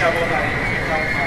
下播台，下播台。